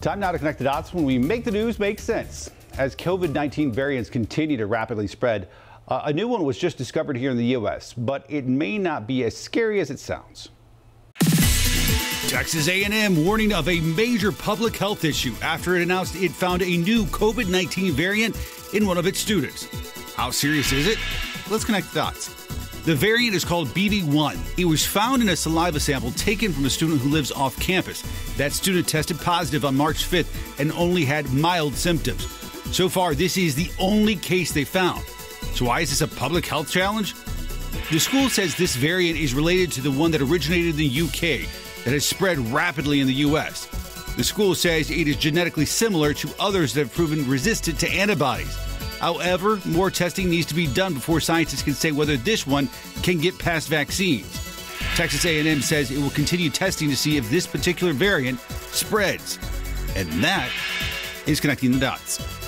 Time now to connect the dots when we make the news make sense. As COVID 19 variants continue to rapidly spread, uh, a new one was just discovered here in the U.S., but it may not be as scary as it sounds. Texas A&M warning of a major public health issue after it announced it found a new COVID-19 variant in one of its students. How serious is it? Let's connect the dots. The variant is called BV-1. It was found in a saliva sample taken from a student who lives off campus. That student tested positive on March 5th and only had mild symptoms. So far, this is the only case they found. So, why is this a public health challenge? The school says this variant is related to the one that originated in the UK that has spread rapidly in the US. The school says it is genetically similar to others that have proven resistant to antibodies. However, more testing needs to be done before scientists can say whether this one can get past vaccines. Texas A&M says it will continue testing to see if this particular variant spreads. And that is connecting the dots.